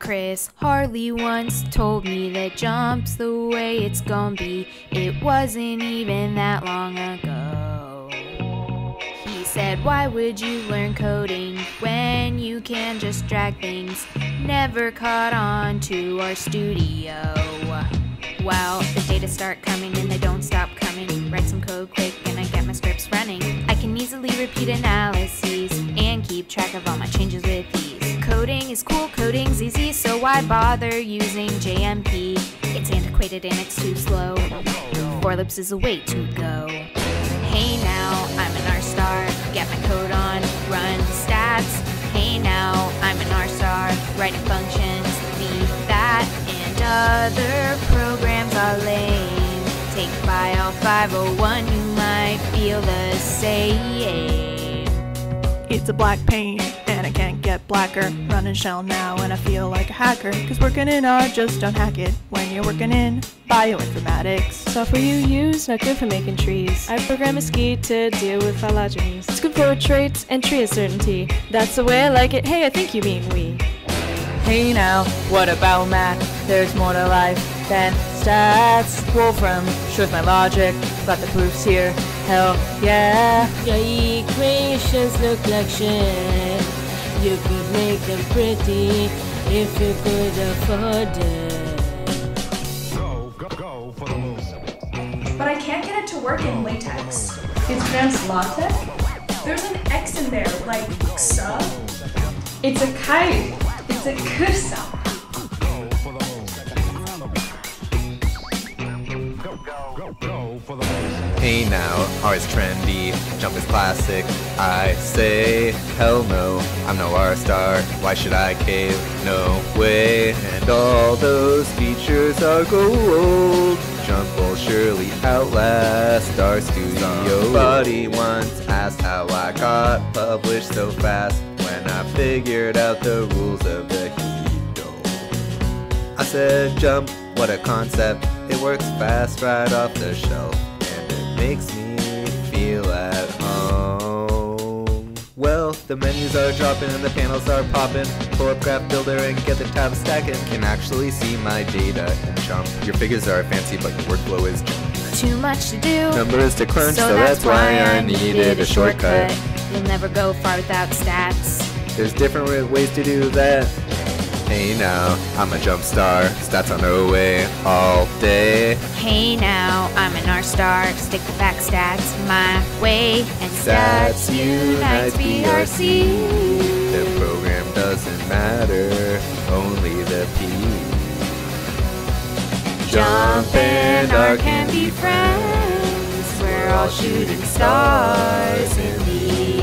Chris Harley once told me that JMP's the way it's gonna be. It wasn't even that long ago. He said, Why would you learn coding when you can just drag things? Never caught on to RStudio. Well, the data start coming and they don't stop coming. Write some code quick and I get my scripts running. I can easily repeat analyses and keep track of all my changes with ease. Coding is cool, coding's easy, so why bother using JMP? It's antiquated and it's too slow. For loops is a way to go. Hey now, I'm an R star, get my code on, run stats. Hey now, I'm an R star, writing functions, leave that and other programs are lame. Take file 501, you might feel the same. It's a black pain, and I can't get blacker. Running shell now, and I feel like a hacker. Cause working in R, just don't hack it. When you're working in bioinformatics. Software you use, not good for making trees. I program a ski to deal with phylogenies. It's good for traits and tree uncertainty. That's the way I like it. Hey, I think you mean we. Hey now, what about math? There's more to life than stats. Wolfram shows my logic, got the proofs here. Hell yeah. Your equations look like shit. You could make them pretty if you could afford it. Go, go, go for the moon. But I can't get it to work in LaTeX. It's pronounced latex? There's an X in there, like sub. It's a kite. It's a kusa. Go, go, for the. Hey now, R is trendy, JMP is classic. I say, hell no, I'm no R star. Why should I cave? No way. And all those features are gold. JMP will surely outlast RStudio. Somebody once asked how I got published so fast when I figured out the rules of the heat. I said, JMP, what a concept. It works fast right off the shelf, and it makes me feel at home. Well, the menus are dropping and the panels are popping. Pull up Graph Builder and get the tabs stacking. Can actually see my data and JMP. Your figures are fancy, but your workflow is junk. Too much to do. Numbers to crunch, so, that's why I needed a shortcut. You'll never go far without stats. There's different ways to do that. Hey now, I'm a JMP star. Stats on OA all day. Hey now, I'm an R star. Stick the back stats my way. And stats, unites BRC. The program doesn't matter, only the P. JMP and R can be friends. We're all shooting stars in the